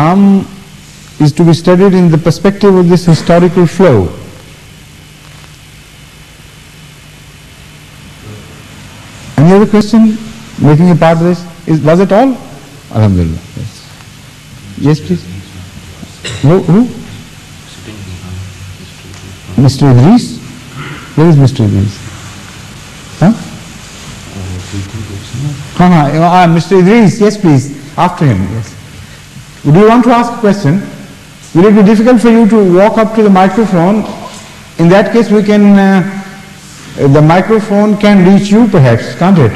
Islam is to be studied in the perspective of this historical flow. Any other question making a part of this? Is, was it all? Alhamdulillah. Yes, yes please. Who? who? Mr. Idris? Where is Mr. Idris? Huh? Uh, uh, Mr. Idris, yes please. After him, yes. Do you want to ask a question? Will it be difficult for you to walk up to the microphone? In that case, we can, uh, the microphone can reach you perhaps, can't it?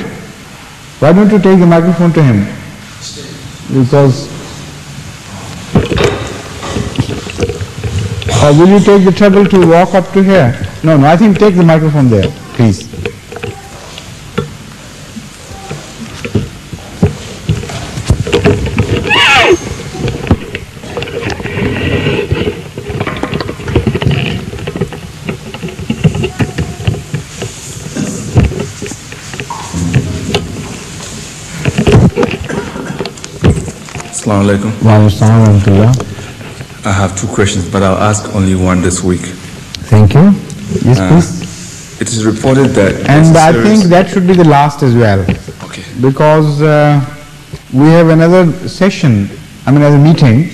Why don't you take the microphone to him? Because, or will you take the trouble to walk up to here? No, no, I think take the microphone there, please. Assalamu alaikum. Wa alaikum salam wa rahmatullah. I have two questions, but I'll ask only one this week. Thank you. Yes, Uh, please. It is reported that. And I think that should be the last as well, Okay. because uh, we have another session, I mean, another meeting,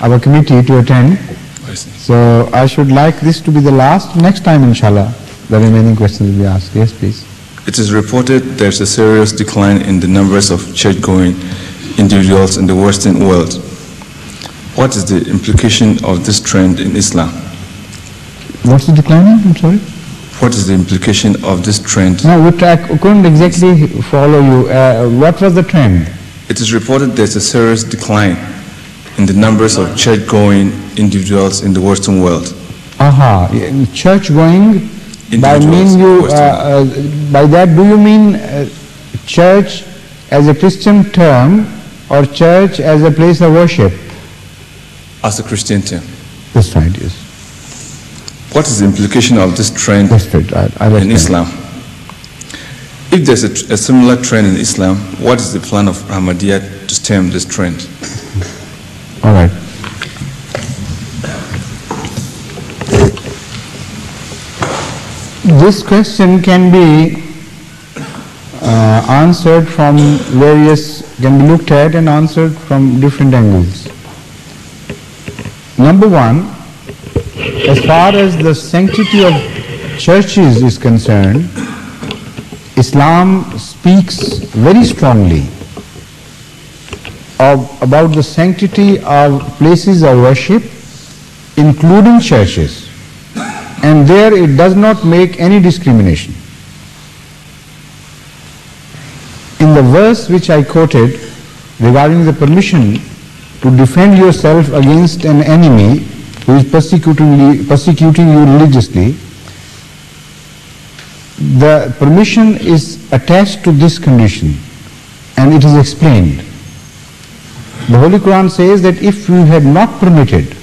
our committee to attend. I. So I should like this to be the last. Next time, inshallah, the remaining questions will be asked. Yes, please. It is reported there's a serious decline in the numbers of church-going individuals in the Western world. What is the implication of this trend in Islam? What's the declining? I'm sorry. What is the implication of this trend? No, I couldn't exactly follow you. Uh, what was the trend? It is reported there's a serious decline in the numbers of church-going individuals in the Western world. Aha, church going. By mean you, uh, uh, by that do you mean uh, church as a Christian term or church as a place of worship? As a Christian term, That's right, yes. what is the implication of this trend right, I, I in. Islam? If there's a, a similar trend in Islam, what is the plan of Ahmadiyya to stem this trend? All right. This question can be uh, answered from various, can be looked at and answered from different angles. Number one, as far as the sanctity of churches is concerned, Islam speaks very strongly of, about the sanctity of places of worship, including churches. And there it does not make any discrimination. In the verse which I quoted regarding the permission to defend yourself against an enemy who is persecuting you, persecuting you religiously, the permission is attached to this condition and it is explained. The Holy Quran says that if you had not permitted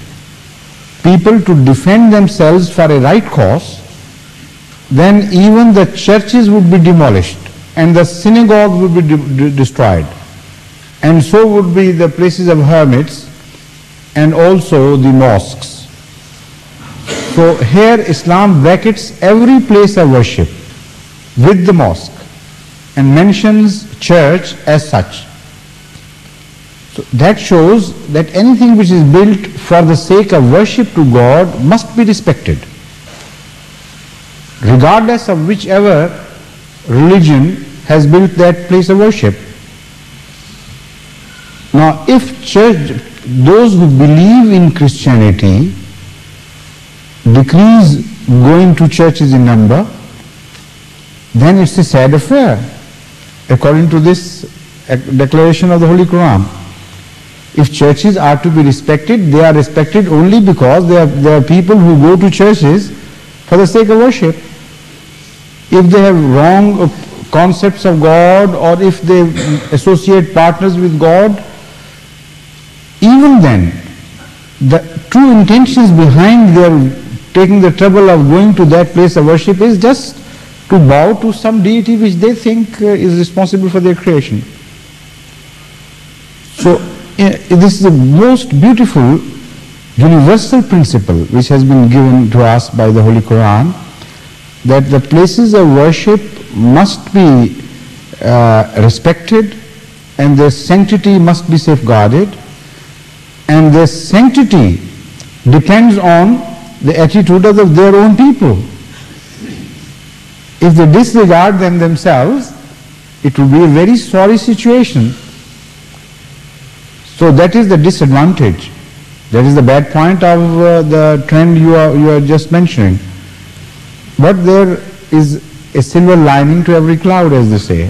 people to defend themselves for a right cause, then even the churches would be demolished and the synagogue would be de- de- destroyed. And so would be the places of hermits and also the mosques. So here Islam brackets every place of worship with the mosque and mentions church as such. So that shows that anything which is built for the sake of worship to God must be respected. Regardless of whichever religion has built that place of worship. Now if church, those who believe in Christianity decrease going to churches in number, then it's a sad affair according to this uh, declaration of the Holy Quran. If churches are to be respected, they are respected only because there are, there are people who go to churches for the sake of worship. If they have wrong concepts of God or if they associate partners with God, even then, the true intentions behind their taking the trouble of going to that place of worship is just to bow to some deity which they think uh, is responsible for their creation. So eh, this is the most beautiful universal principle which has been given to us by the Holy Quran that the places of worship must be uh, respected and their sanctity must be safeguarded and their sanctity depends on the attitude of their own people. If they disregard them themselves, it will be a very sorry situation. So that is the disadvantage. That is the bad point of uh, the trend you are, you are just mentioning. But there is a silver lining to every cloud, as they say.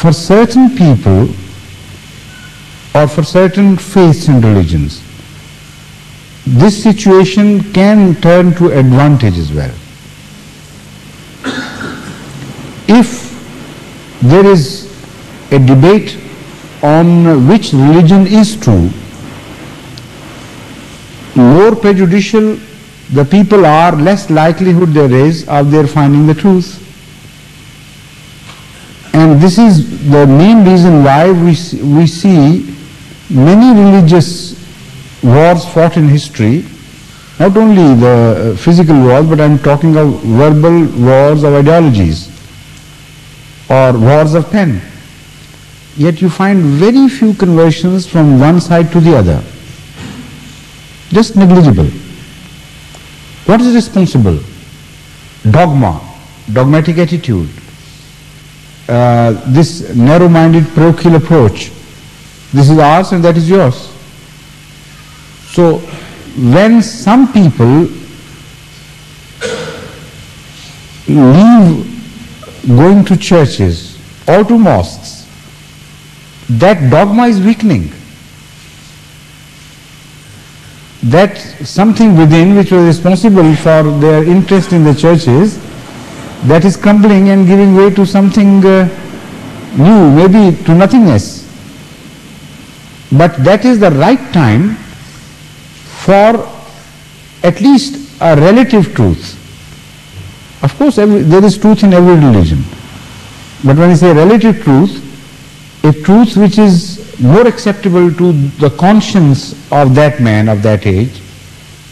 For certain people, or for certain faiths and religions, this situation can turn to advantage as well. If there is a debate on which religion is true, more prejudicial the people are, less likelihood there is of their finding the truth. And this is the main reason why we, we see many religious wars fought in history, not only the uh, physical wars, but I'm talking of verbal wars of ideologies or wars of pen. Yet you find very few conversions from one side to the other. Just negligible. What is responsible? Dogma, dogmatic attitude, uh, this narrow-minded parochial approach. This is ours and that is yours. So when some people leave going to churches or to mosques, that dogma is weakening. That something within which was responsible for their interest in the churches, that is crumbling and giving way to something uh, new, maybe to nothingness. But that is the right time for at least a relative truth. Of course, every, there is truth in every religion. But when I say relative truth, a truth which is more acceptable to the conscience of that man of that age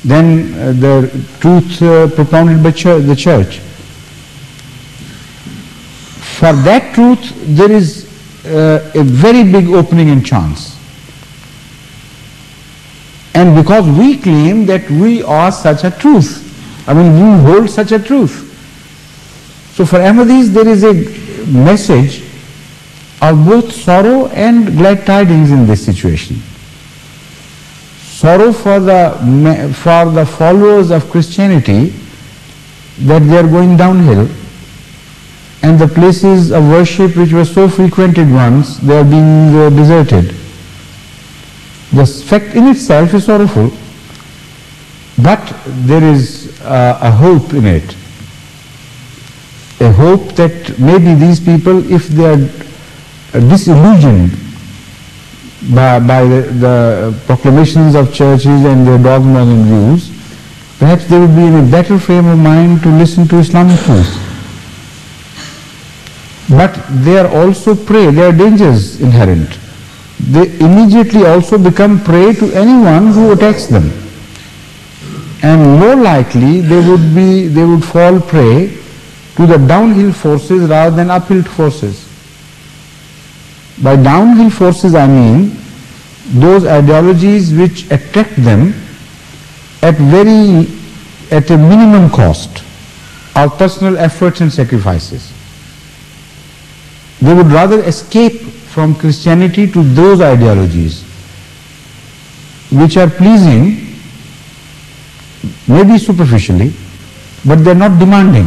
than uh, the truth uh, propounded by the church. For that truth, there is uh, a very big opening and chance. And because we claim that we are such a truth, I mean, we hold such a truth. So for Ahmadis, there is a message of both sorrow and glad tidings in this situation. Sorrow for the, for the followers of Christianity that they are going downhill and the places of worship which were so frequented once, they are being deserted. The fact in itself is sorrowful, but there is a hope in it. A hope that maybe these people, if they are Uh, disillusioned by, by the, the, proclamations of churches and their dogmas and views, perhaps they would be in a better frame of mind to listen to Islamic truth. But they are also prey, there are dangers inherent they immediately also become prey to anyone who attacks them. And more likely they would be they would fall prey to the downhill forces rather than uphill forces. By downhill forces I mean those ideologies which attract them at very at a minimum cost of personal efforts and sacrifices. They would rather escape from Christianity to those ideologies which are pleasing, maybe superficially, but they are not demanding.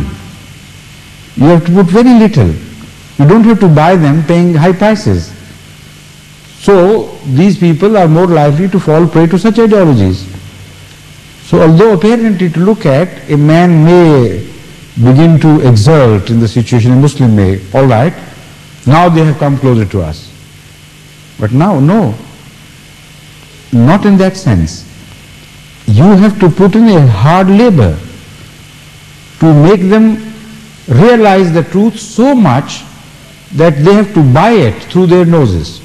You have to put very little. You don't have to buy them paying high prices. So these people are more likely to fall prey to such ideologies. So although apparently to look at, a man may begin to exult in the situation, a Muslim may, all right, now they have come closer to us. But now, no. Not in that sense. You have to put in a hard labor to make them realize the truth so much that they have to buy it through their noses.